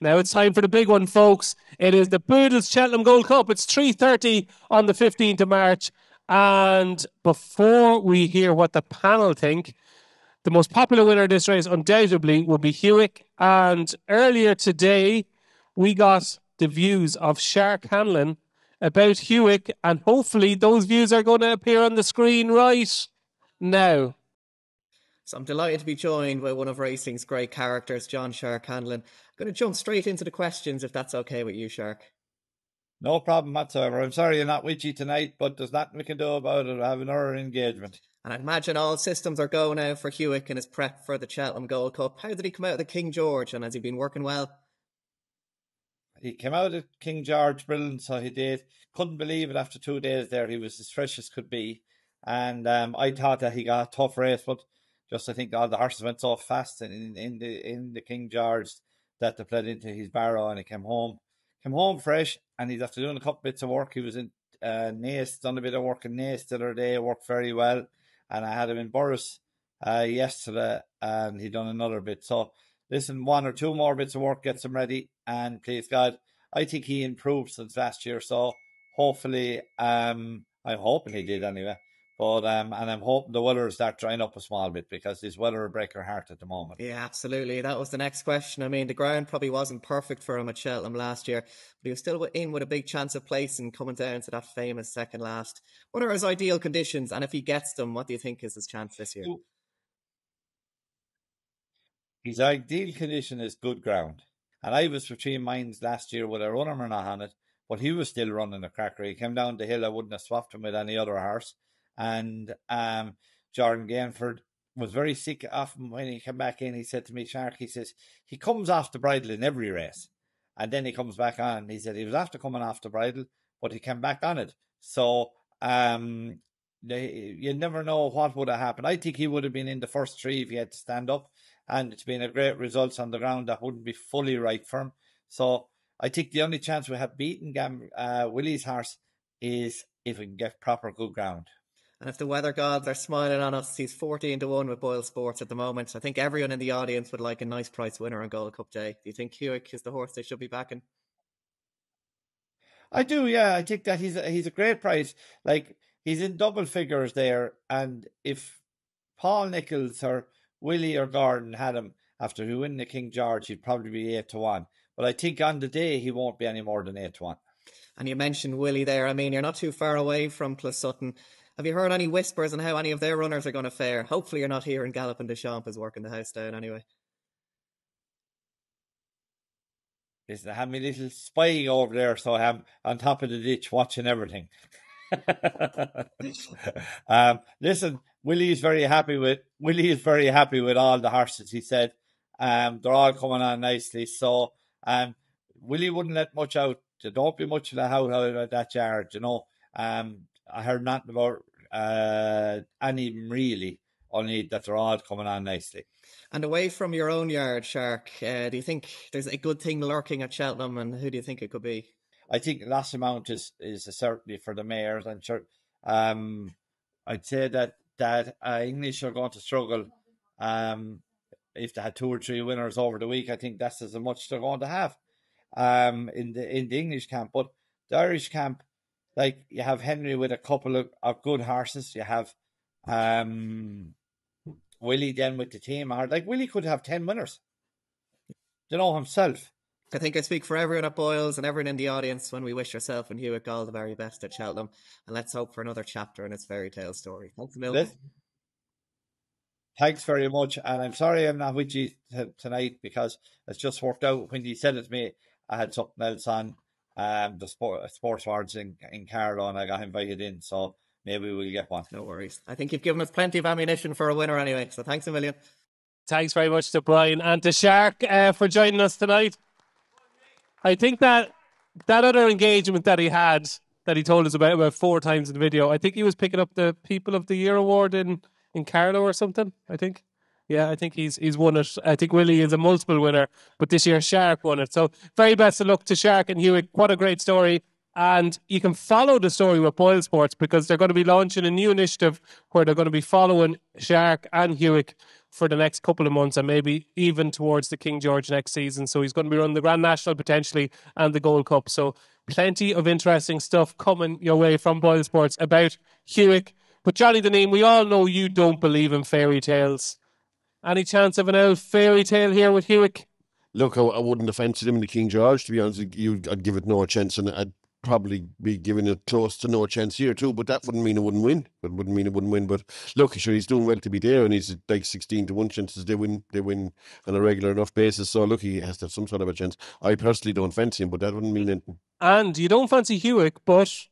Now it's time for the big one, folks. It is the Boodles Cheltenham Gold Cup. It's 3.30 on the 15th of March. And before we hear what the panel think, the most popular winner of this race undoubtedly will be Hewick. And earlier today, we got the views of Shark Hanlon about Hewick, and hopefully those views are going to appear on the screen right now. So I'm delighted to be joined by one of racing's great characters, John Shark Hanlon. I'm going to jump straight into the questions if that's okay with you, Shark. No problem whatsoever. I'm sorry you're not with you tonight, but there's nothing we can do about it. I have another engagement. And I imagine all systems are go now for Hewick and his prep for the Cheltenham Gold Cup. How did he come out of the King George and has he been working well? He came out of King George brilliant, so he did. Couldn't believe it after two days there. He was as fresh as could be. And um, I thought that he got a tough race, but just I think all the horses went so fast in, in the in the King George that they played into his barrow and he came home. Came home fresh and he's after doing a couple bits of work. He was in uh, Naas, done a bit of work in Naas the other day, worked very well. And I had him in Borris uh, yesterday and he done another bit. So listen, one or two more bits of work gets him ready. And please God, I think he improved since last year. So hopefully, um, I'm hoping he did anyway. But um, and I'm hoping the weather will start drying up a small bit because this weather will break your heart at the moment. Yeah, absolutely. That was the next question. I mean, the ground probably wasn't perfect for him at Cheltenham last year, but he was still in with a big chance of placing coming down to that famous second last. What are his ideal conditions? And if he gets them, what do you think is his chance this year? His ideal condition is good ground. And I was between minds last year with a runner or not on it, but he was still running a cracker. He came down the hill, I wouldn't have swapped him with any other horse and um, Jordan Gainford was very sick of him when he came back in. He said to me, Shark, he says, he comes off the bridle in every race. And then he comes back on. He said he was after coming off the bridle, but he came back on it. So um, they, you never know what would have happened. I think he would have been in the first three if he had to stand up. And it's been a great results on the ground that wouldn't be fully right for him. So I think the only chance we have beaten Gam, uh, Willie's horse is if we can get proper good ground. And if the weather gods are smiling on us, he's 14 to 1 with Boyle Sports at the moment. I think everyone in the audience would like a nice price winner on Gold Cup Day. Do you think Hewick is the horse they should be backing? I do, yeah. I think that he's a, he's a great price. Like he's in double figures there, and if Paul Nicholls or Willie or Gordon had him after he win the King George, he'd probably be eight to one. But I think on the day he won't be any more than eight to one. And you mentioned Willie there. I mean, you're not too far away from Closutton. Have you heard any whispers on how any of their runners are going to fare? Hopefully, you're not hearing Galopin Des Champs is working the house down anyway. Is I have my little spy over there, so I'm on top of the ditch watching everything. um, listen, Willie is very happy with Willie is very happy with all the horses. He said, um, they're all coming on nicely. So, um, Willie wouldn't let much out. There don't be much of the out of that yard, you know. Um, I heard nothing about uh, any really, only that they're all coming on nicely. And away from your own yard, Shark, uh, do you think there's a good thing lurking at Cheltenham, and who do you think it could be? I think last amount is is certainly for the mayors. and sure. Um, I'd say that that uh, English are going to struggle. Um, if they had two or three winners over the week, I think that's as much they're going to have. Um, in the in the English camp, but the Irish camp, like you have Henry with a couple of, of good horses. You have um, Willie then with the team. Like Willie could have ten winners. You know himself. I think I speak for everyone at Boyles and everyone in the audience when we wish yourself and Hewick all the very best at Cheltenham. And let's hope for another chapter in its fairy tale story. Thanks a. Thanks very much. And I'm sorry I'm not with you t- tonight because it's just worked out. When you said it to me, I had something else on um, the sport, sports awards in, in Carlow and I got invited in. So maybe we'll get one. No worries. I think you've given us plenty of ammunition for a winner anyway. So thanks a million. Thanks very much to Brian and to Shark uh, for joining us tonight. I think that that other engagement that he had that he told us about about four times in the video, I think he was picking up the People of the Year award in in Carlow or something. I think. Yeah, I think he's he's won it. I think Willie is a multiple winner, but this year Shark won it. So very best of luck to Shark and Hewick. What a great story. And you can follow the story with Boyle Sports because they're going to be launching a new initiative where they're going to be following Shark and Hewick for the next couple of months and maybe even towards the King George next season. So he's going to be running the Grand National potentially and the Gold Cup. So plenty of interesting stuff coming your way from Boyle Sports about Hewick. But Jonny Dineen, we all know you don't believe in fairy tales. Any chance of an old fairy tale here with Hewick? Look, I, I wouldn't have fancied him in the King George, to be honest. You, I'd give it no chance, and I'd probably be giving it close to no chance here too. But that wouldn't mean it wouldn't win. It wouldn't mean it wouldn't win. But look, sure he's doing well to be there, and he's like sixteen to one chances they win. They win on a regular enough basis. So look, he has to have some sort of a chance. I personally don't fancy him, but that wouldn't mean anything. And you don't fancy Hewick, but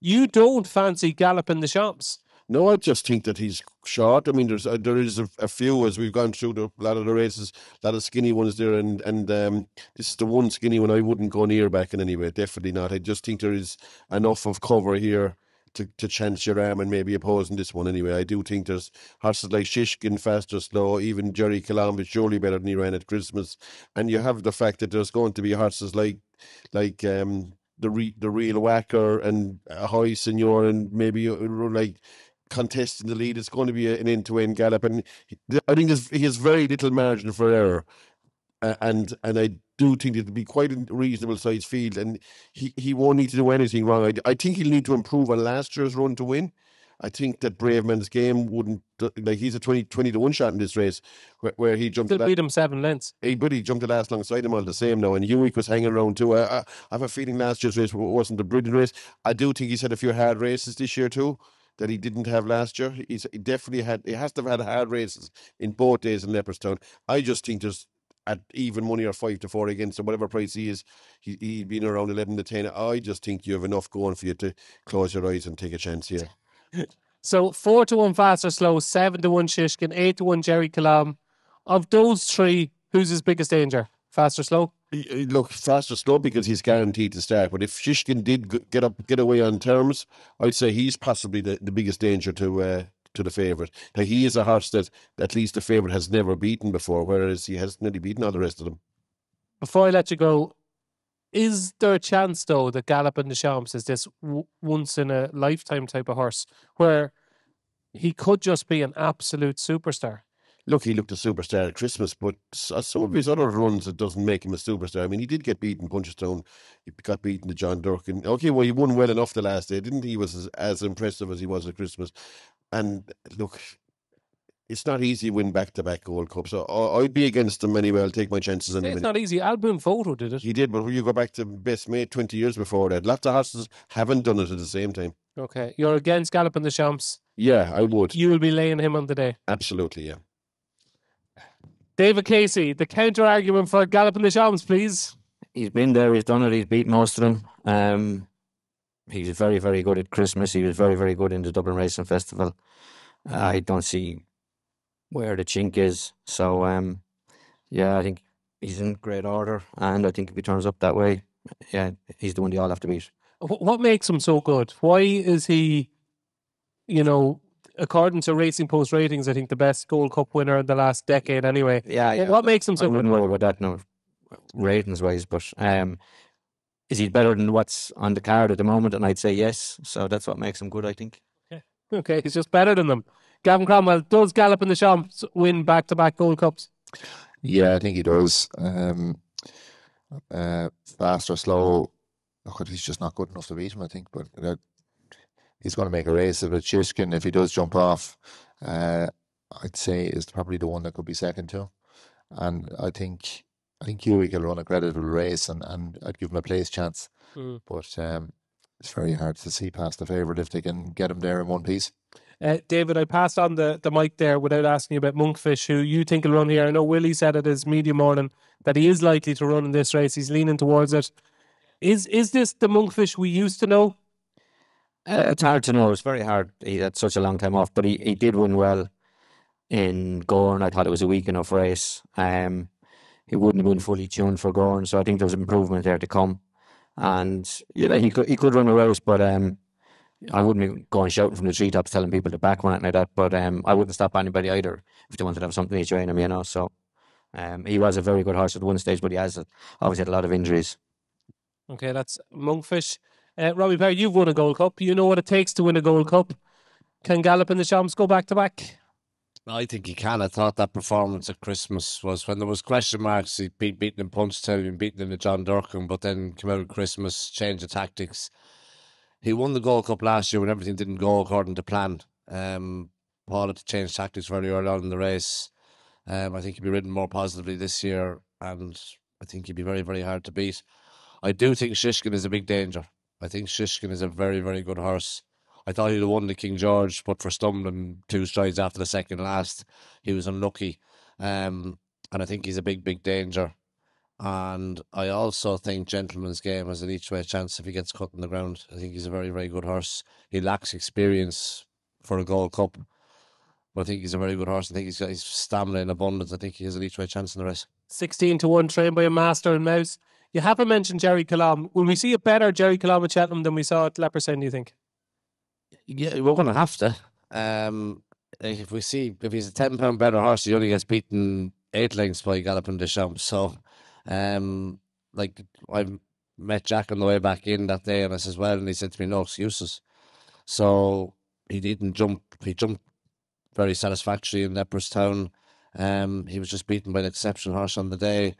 you don't fancy Galopin Des Champs. No, I just think that he's short. I mean, there's there is a, a, few as we've gone through the, a lot of the races, a lot of skinny ones there, and and um, this is the one skinny one I wouldn't go near back in anyway. Definitely not. I just think there is enough of cover here to, to chance your arm and maybe opposing this one anyway. I do think there's horses like Shishkin, Fastorslow, even Gerri Colombe is surely better than he ran at Christmas. And you have the fact that there's going to be horses like like um the re, the real whacker and uh, High Senor and maybe uh, like contesting the lead. It's going to be an end to end gallop, and I think he has very little margin for error. Uh, and and I do think it'll be quite a reasonable sized field, and he, he won't need to do anything wrong. I, I think he'll need to improve on last year's run to win. I think that Bravemansgame wouldn't like he's a 20, 20 to one shot in this race where, where he jumped. Still beat him seven lengths. He but he jumped the last alongside him all the same now, and Hewick was hanging around too. I, I, have a feeling last year's race wasn't a brilliant race. I do think he's had a few hard races this year too that he didn't have last year. He's he definitely had. He has to have had hard races in both days in Leopardstown. I just think there's at even money or five to four against him, whatever price he is, he he'd been around eleven to ten. I just think you have enough going for you to close your eyes and take a chance here. So four to one Fastorslow, seven to one Shishkin, eight to one Gerri Colombe. Of those three, who's his biggest danger? Fastorslow? look Fastorslow because he's guaranteed to start. But if Shishkin did get up, get away on terms, I'd say he's possibly the, the biggest danger to uh, to the favourite. Now he is a horse that at least the favourite has never beaten before, whereas he has nearly beaten all the rest of them. Before I let you go, is there a chance though that Galopin Des Champs is this w- once in a lifetime type of horse where he could just be an absolute superstar? Look, he looked a superstar at Christmas, but uh, some of his other runs, it doesn't make him a superstar. I mean, he did get beaten Punchestown. He got beaten to John Durkan. Okay, well, he won well enough the last day, didn't he? He was as, as impressive as he was at Christmas. And look, it's not easy to win back to back Gold Cups. So I'd be against him anyway. I'll take my chances. It's not easy. Al Boum Photo did it. He did, but you go back to best mate 20 years before that. Lots of horses haven't done it at the same time. Okay. You're against Galopin Des Champs? Yeah, I would. You will be laying him on the day? Absolutely, yeah. David Casey, the counter argument for Galopin Des Champs, please. He's been there, he's done it, he's beat most of them. Um, he's very, very good at Christmas. He was very, very good in the Dublin Racing Festival. I don't see where the chink is. So, um, yeah, I think he's in great order. And I think if he turns up that way, yeah, he's the one they all have to beat. What makes him so good? Why is he, you know, according to Racing Post ratings, I think the best Gold Cup winner in the last decade. Anyway, yeah. yeah. What makes him so? I wouldn't worry about that no ratings wise, but um, is he better than what's on the card at the moment? And I'd say yes. So that's what makes him good, I think. Yeah. Okay, he's just better than them. Gavin Cromwell does Galopin Des Champs win back to back Gold Cups. Yeah, I think he does. Um, uh, Fastorslow, look, he's just not good enough to beat him. I think, but uh, he's going to make a race of it. Shishkin, if he does jump off, uh, I'd say is probably the one that could be second too. And I think I think Hewick will run a credible race, and, and I'd give him a place chance. Mm. But um, it's very hard to see past the favourite if they can get him there in one piece. Uh, David, I passed on the, the mic there without asking you about Monkfish, who you think will run here. I know Willie said at his media morning that he is likely to run in this race. He's leaning towards it. Is is this the Monkfish we used to know? Uh, it's hard to know. It's very hard. He had such a long time off, but he, he did win well in Gowran. I thought it was a weak enough race. Um, he wouldn't have been fully tuned for Gowran, so I think there's improvement there to come. And you know, he could he could run a race, but um, I wouldn't be going shouting from the treetops telling people to back one like that. But um, I wouldn't stop anybody either if they wanted to have something to train him, you know. So um, he was a very good horse at one stage, but he has obviously had a lot of injuries. Okay, that's Monkfish. Uh, Robbie Power, you've won a Gold Cup. You know what it takes to win a Gold Cup. Can Galopin Des Champs go back to back? I think he can. I thought that performance at Christmas was when there was question marks. He'd been beaten in Punchestown, been beaten in the John Durkan, but then came out at Christmas, change the tactics. He won the Gold Cup last year when everything didn't go according to plan. Um, Paul had to change tactics very early on in the race. Um, I think he'll be ridden more positively this year, and I think he'd be very, very hard to beat. I do think Shishkin is a big danger. I think Shishkin is a very, very good horse. I thought he'd have won the King George, but for stumbling two strides after the second last, he was unlucky. Um, and I think he's a big, big danger. And I also think Gentlemansgame has an each way chance if he gets cut in the ground. I think he's a very, very good horse. He lacks experience for a Gold Cup, but I think he's a very good horse. I think he's got his stamina in abundance. I think he has an each way chance in the race. 16 to 1, trained by a master and mouse. You haven't mentioned Gerri Colombe. Will we see a better Gerri Colombe at Cheltenham than we saw at Leopardstown, do you think? Yeah, we're going to have to. Um, if we see if he's a ten pound better horse, he only gets beaten eight lengths by Galopin Des Champs. So, um, like I met Jack on the way back in that day, and I says, "Well," and he said to me, "No excuses." So he didn't jump. He jumped very satisfactory in Leopardstown. Um, he was just beaten by an exceptional horse on the day.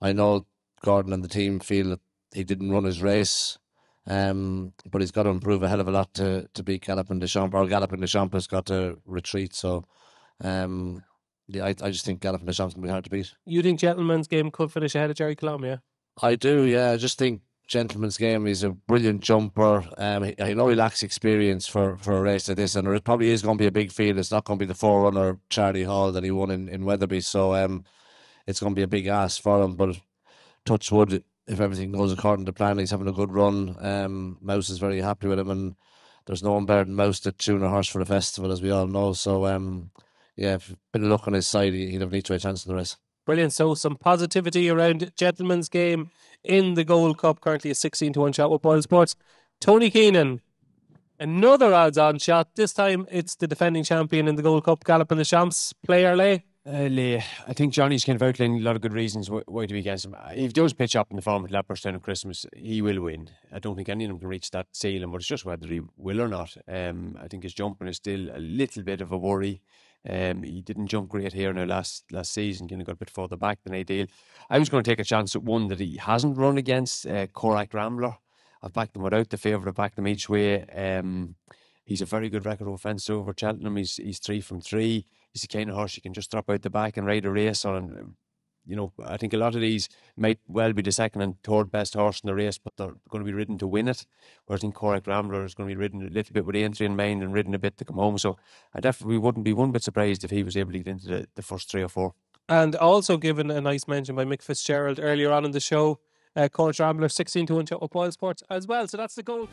I know Gordon and the team feel that he didn't run his race. Um, but he's got to improve a hell of a lot to, to beat Galopin Des Champs, or Galopin Des Champs has got to retreat. So, um, yeah, I, I just think Galopin Des Champs can be hard to beat. You think Gentlemansgame could finish ahead of Gerri Colombe, yeah? I do, yeah. I just think Gentlemansgame, he's a brilliant jumper. Um, he, I know he lacks experience for, for a race like this, and it probably is going to be a big field. It's not going to be the forerunner Charlie Hall that he won in, in Wetherby. So, um, it's going to be a big ask for him. But touch wood, if everything goes according to plan, he's having a good run. Um, Mouse is very happy with him, and there's no one better than Mouse to tune a horse for the festival, as we all know. So, um, yeah, if a bit of luck on his side, he- he'd have an each way chance in the race. Brilliant. So some positivity around Gentlemansgame in the Gold Cup, currently a 16 to 1 shot with Boyle Sports. Tony Keenan, another odds on shot. This time it's the defending champion in the Gold Cup, Galopin Des Champs, player lay. Uh, Lee, I think Jonny's kind of outlining a lot of good reasons why, to be against him. If he does pitch up in the form of Leopardstown at Christmas, he will win. I don't think any of them can reach that ceiling, but it's just whether he will or not. Um, I think his jumping is still a little bit of a worry. Um, he didn't jump great here now last last season, kind of got a bit further back than ideal. I was going to take a chance at one that he hasn't run against, uh, Corach Rambler. I've backed them without the favourite, I've backed them each way. Um, he's a very good record of offence over Cheltenham. He's he's three from three. He's the kind of horse you can just drop out the back and ride a race on. You know, I think a lot of these might well be the second and third best horse in the race, but they're going to be ridden to win it. Whereas I think Corach Rambler is going to be ridden a little bit with entry in mind and ridden a bit to come home. So I definitely wouldn't be one bit surprised if he was able to get into the, the first three or four. And also given a nice mention by Mick Fitzgerald earlier on in the show, uh, Corach Rambler 16 to 1 shot with Boyle Sports as well. So that's the goal.